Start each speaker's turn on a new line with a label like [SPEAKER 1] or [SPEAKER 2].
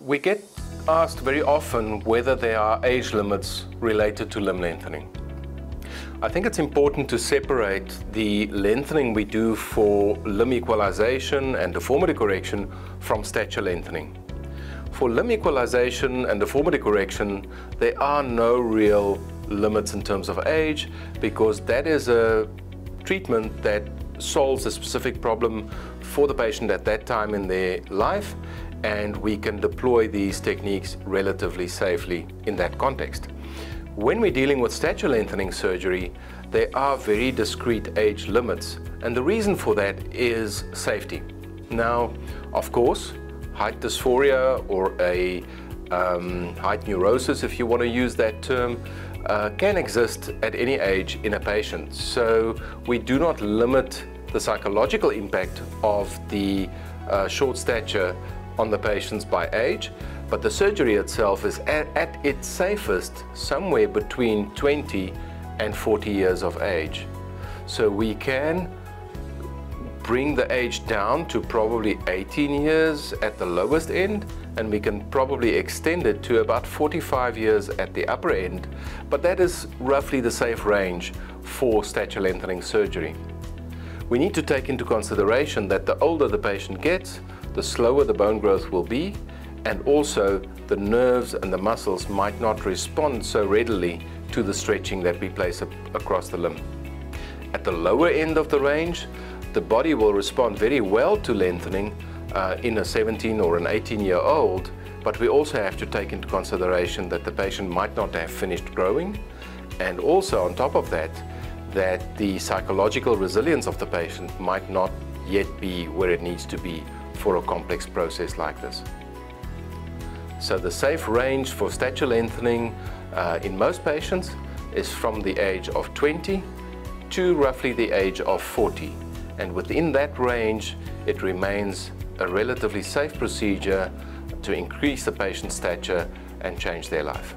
[SPEAKER 1] We get asked very often whether there are age limits related to limb lengthening. I think it's important to separate the lengthening we do for limb equalization and deformity correction from stature lengthening. For limb equalization and deformity correction, there are no real limits in terms of age because that is a treatment that solves a specific problem for the patient at that time in their life and we can deploy these techniques relatively safely in that context. When we're dealing with stature lengthening surgery, there are very discrete age limits and the reason for that is safety. Now, of course, height dysphoria or a um, height neurosis, if you want to use that term, uh, can exist at any age in a patient. So we do not limit the psychological impact of the uh, short stature on the patients by age, but the surgery itself is at, at its safest somewhere between 20 and 40 years of age. So we can bring the age down to probably 18 years at the lowest end and we can probably extend it to about 45 years at the upper end but that is roughly the safe range for stature lengthening surgery. We need to take into consideration that the older the patient gets the slower the bone growth will be and also the nerves and the muscles might not respond so readily to the stretching that we place across the limb. At the lower end of the range, the body will respond very well to lengthening uh, in a 17 or an 18 year old, but we also have to take into consideration that the patient might not have finished growing, and also on top of that, that the psychological resilience of the patient might not yet be where it needs to be for a complex process like this. So the safe range for stature lengthening uh, in most patients is from the age of 20 to roughly the age of 40 and within that range it remains a relatively safe procedure to increase the patient's stature and change their life.